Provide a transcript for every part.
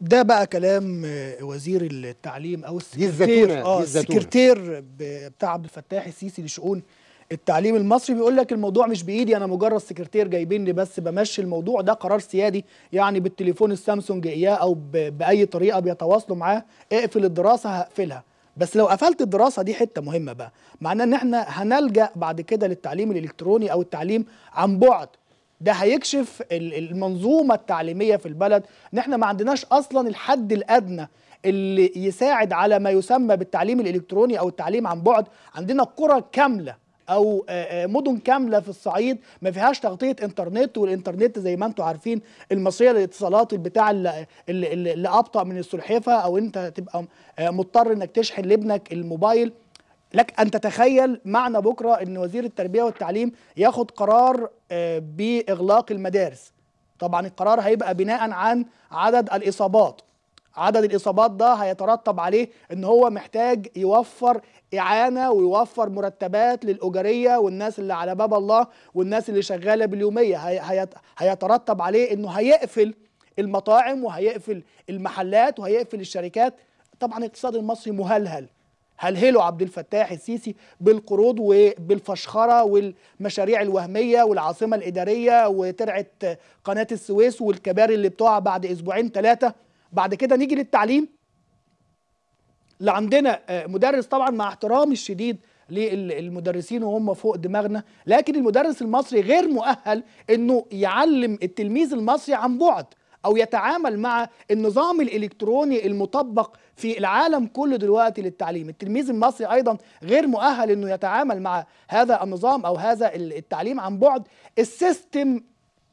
ده بقى كلام وزير التعليم أو السكرتير آه. السكرتير بتاع عبد الفتاح السيسي لشؤون التعليم المصري بيقول لك الموضوع مش بإيدي أنا مجرد سكرتير جايبيني بس بمشي الموضوع ده قرار سيادي يعني بالتليفون السامسونج إياه أو بأي طريقة بيتواصلوا معاه اقفل الدراسة هقفلها بس لو قفلت الدراسة دي حتة مهمة بقى معناه إن إحنا هنلجأ بعد كده للتعليم الإلكتروني أو التعليم عن بعد ده هيكشف ال- المنظومة التعليمية في البلد. ان إحنا ما عندناش أصلا الحد الأدنى اللي يساعد على ما يسمى بالتعليم الإلكتروني أو التعليم عن بعد. عندنا قرى كاملة أو آه، آه، مدن كاملة في الصعيد ما فيهاش تغطية إنترنت والإنترنت زي ما أنتم عارفين المصرية للاتصالات البتاع اللي, اللي, اللي اللي أبطأ من السلحفة أو أنت تبقى آه، مضطر إنك تشحن لابنك الموبايل. لك أن تتخيل معنى بكرة إن وزير التربية والتعليم ياخد قرار آه، بإغلاق المدارس. طبعا القرار هيبقى بناء عن عدد الإصابات. عدد الإصابات ده هيترتب عليه إن هو محتاج يوفر إعانة ويوفر مرتبات للأجرية والناس اللي على باب الله والناس اللي شغالة باليومية. هي- هيت- هيترتب عليه إنه هيقفل المطاعم وهيقفل المحلات وهيقفل الشركات. طبعا الاقتصاد المصري مهلهل. هلهله عبد الفتاح السيسي بالقروض وبالفشخرة والمشاريع الوهمية والعاصمة الإدارية وترعه قناة السويس والكباري اللي بتقع بعد أسبوعين ثلاثة بعد كده نيجي للتعليم. اللي عندنا آه، مدرس طبعا مع احترامي الشديد للمدرسين وهم فوق دماغنا لكن المدرس المصري غير مؤهل إنه يعلم التلميذ المصري عن بعد. أو يتعامل مع النظام الإلكتروني المطبق في العالم كله دلوقتي للتعليم. التلميذ المصري أيضا غير مؤهل إنه يتعامل مع هذا النظام أو هذا التعليم عن بعد. ال system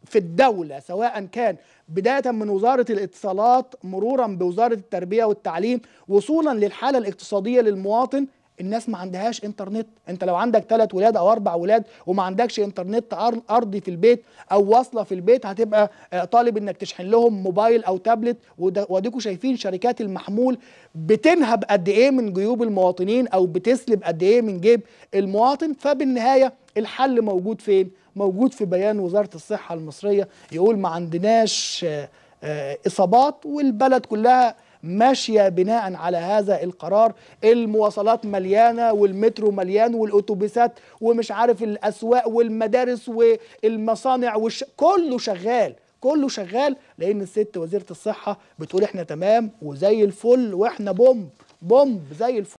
في الدولة سواء كان بداية من وزارة الاتصالات مرورا بوزارة التربية والتعليم وصولا للحالة الاقتصادية للمواطن الناس ما عندهاش انترنت. انت لو عندك ثلاث ولاد أو أربع ولاد وما عندكش انترنت أرضي في البيت أو واصلة في البيت هتبقى آه، طالب انك تشحن لهم موبايل أو تابلت. واديكوا شايفين شركات المحمول بتنهب قد إيه من جيوب المواطنين أو بتسلب قد إيه من جيب المواطن. فبالنهاية الحل موجود فين؟ موجود في بيان وزارة الصحة المصرية. يقول ما عندناش آه، آه، إصابات والبلد كلها ماشية بناء على هذا القرار. المواصلات مليانة والمترو مليان والاتوبيسات ومش عارف الأسواق والمدارس والمصانع والش... كله شغال كله شغال. لأن الست وزيرة الصحة بتقول إحنا تمام وزي الفل وإحنا بومب بومب زي الفل.